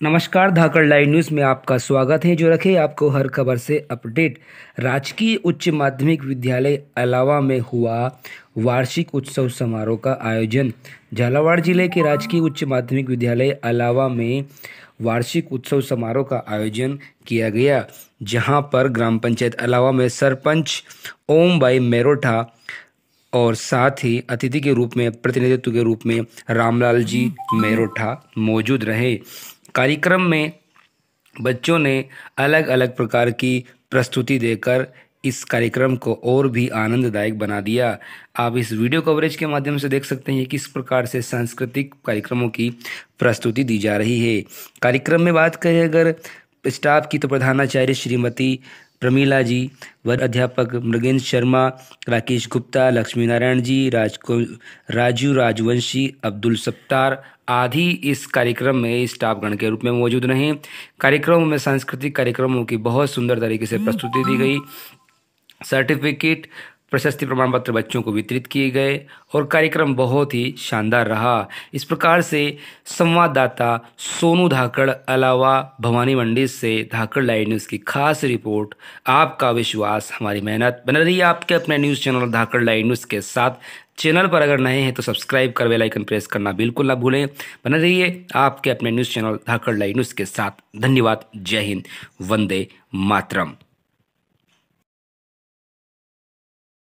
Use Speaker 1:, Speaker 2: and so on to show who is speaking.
Speaker 1: नमस्कार, धाकड़ live news में आपका स्वागत है, जो रखे आपको हर खबर से अपडेट। राजकीय उच्च माध्यमिक विद्यालय अलावा में हुआ वार्षिक उत्सव समारोह का आयोजन। झालावाड़ ज़िले के राजकीय उच्च माध्यमिक विद्यालय अलावा में वार्षिक उत्सव समारोह का आयोजन किया गया, जहाँ पर ग्राम पंचायत अलावा में सरपंच ओम बाई मेरोठा और साथ ही अतिथि के रूप में, प्रतिनिधित्व के रूप में रामलाल जी मेरोठा मौजूद रहे। कार्यक्रम में बच्चों ने अलग अलग प्रकार की प्रस्तुति देकर इस कार्यक्रम को और भी आनंददायक बना दिया। आप इस वीडियो कवरेज के माध्यम से देख सकते हैं किस प्रकार से सांस्कृतिक कार्यक्रमों की प्रस्तुति दी जा रही है। कार्यक्रम में बात करें अगर स्टाफ की तो प्रधानाचार्य श्रीमती प्रमीला जी, वर अध्यापक मृगेंद्र शर्मा, राकेश गुप्ता लक्ष्मी नारायण जी राज राजू राजवंशी, अब्दुल सत्तार आदि इस कार्यक्रम में स्टाफगण के रूप में मौजूद रहे। कार्यक्रमों में सांस्कृतिक कार्यक्रमों की बहुत सुंदर तरीके से प्रस्तुति दी गई। सर्टिफिकेट प्रशस्ति प्रमाण पत्र बच्चों को वितरित किए गए और कार्यक्रम बहुत ही शानदार रहा। इस प्रकार से संवाददाता सोनू धाकड़ अलावा भवानी मंडी से धाकड़ लाइव न्यूज़ की खास रिपोर्ट, आपका विश्वास, हमारी मेहनत। बन रही है आपके अपने news channel Dhakad live news के साथ। चैनल पर अगर नए हैं तो सब्सक्राइब कर बेल आइकन प्रेस करना बिल्कुल ना भूलें। बने रहिए आपके अपने news channel Dhakad live news के साथ। धन्यवाद। जय हिंद। वंदे मातरम।